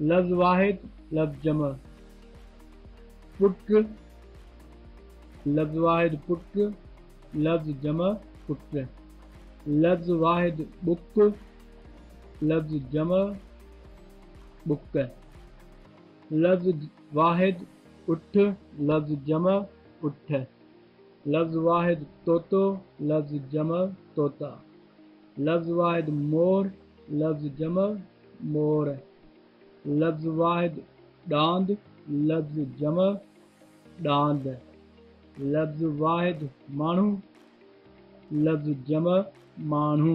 लफ़्ज़ वाहिद, लफ़्ज़ जम। पुटक, लफ़्ज़ वाहिद पुटक, लफ़्ज़ जम पुटक। लफ़्ज़ वाहिद बुक, लफ़्ज़ जम बुक। लफ़्ज़ वाहिद उठ, लफ़्ज़ जमा उठ। लफ़्ज़ वाहिद तोतो, लफ़्ज़ जम तोता। लफ़्ज़ वाहिद मोर, लफ़्ज़ जम मोर। लफ़्ज़ वाहिद डांद लफ़्ज़ जम डांद। लफ़्ज़ वाहिद माण्हू लफ़्ज़ जम माण्हू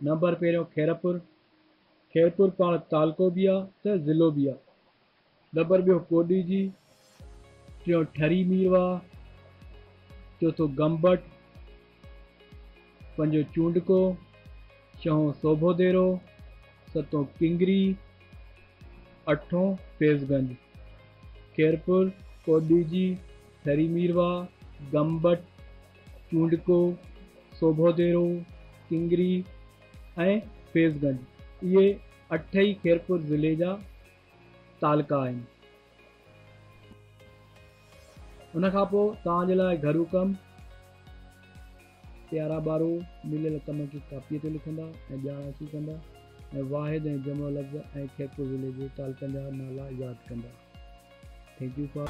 नंबर पहिरियों खैरपुर खैरपुर पाण तालको बि आहे त ज़िलो बि आहे नंबर ॿियो कोडी जी टियों ठरी मीरवा चोथों गंबट, पंजो चूंडको, छहों सोभोदेरो, सतों किंगरी अठों फैज़गंज खैरपुर, कोडी जी, ठरी मीरवा, गंबट, चूंडको, सोभोदेरो किंगरी ऐं फैज़गंज इहे अठ ई खेरपुर ज़िले जा तालका आहिनि उन खां पोइ तव्हांजे लाइ घरू कमु प्यारा ॿारो मिलियल कम खे कापीअ ते लिखंदा ऐं ॼाणासी कंदा ऐं वाहिद ऐं जमो लफ़्ज़ ऐं खेरपुर ज़िले जे तालकनि जा नाला यादि कंदा। Thank you for